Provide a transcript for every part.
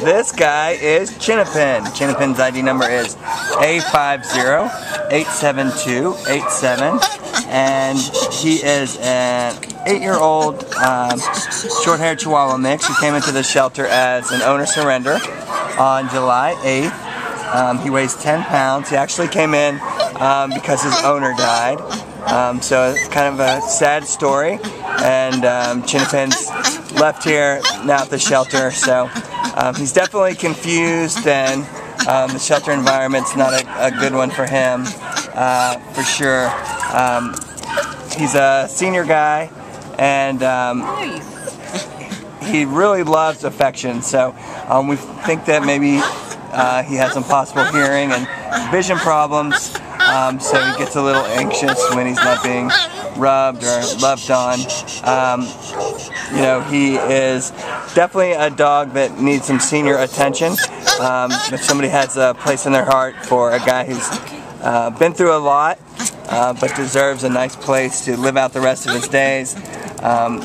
this guy is Chinapin. Chinapin's ID number is A50-872-87 and he is an eight-year-old um, short-haired Chihuahua mix who came into the shelter as an owner surrender on July 8th. Um, he weighs 10 pounds. He actually came in um, because his owner died. Um, so it's kind of a sad story. And um, left here now at the shelter. So um, he's definitely confused and um, the shelter environment's not a, a good one for him, uh, for sure. Um, he's a senior guy and um, he really loves affection. So um, we think that maybe uh, he has some possible hearing and vision problems. Um, so he gets a little anxious when he's not being rubbed or loved on. Um, you know, he is definitely a dog that needs some senior attention. Um, if somebody has a place in their heart for a guy who's uh, been through a lot, uh, but deserves a nice place to live out the rest of his days, um,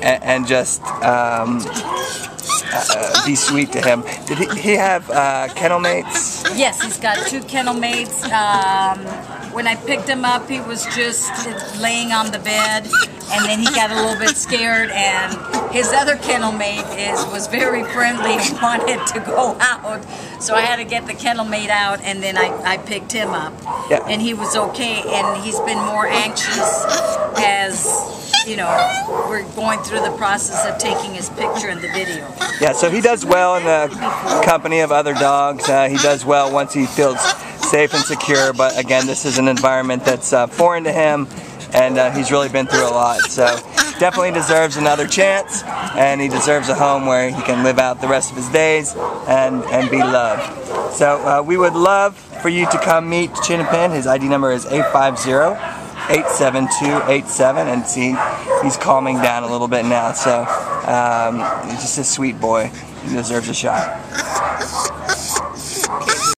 and, and, just um, uh, be sweet to him. Did he, he have uh, kennel mates? Yes, he's got two kennel mates. Um, when I picked him up, he was just laying on the bed, and then he got a little bit scared, and his other kennel mate is was very friendly and wanted to go out, so I had to get the kennel mate out, and then I, I picked him up, yeah. and he was okay, and he's been more anxious as you know, we're going through the process of taking his picture in the video. Yeah, so he does well in the company of other dogs. Uh, he does well once he feels safe and secure, but again, this is an environment that's uh, foreign to him, and uh, he's really been through a lot. So definitely deserves another chance, and he deserves a home where he can live out the rest of his days and, and be loved. So uh, we would love for you to come meet Chinapin. His ID number is 850 87287 and see he's calming down a little bit now so um, he's just a sweet boy. He deserves a shot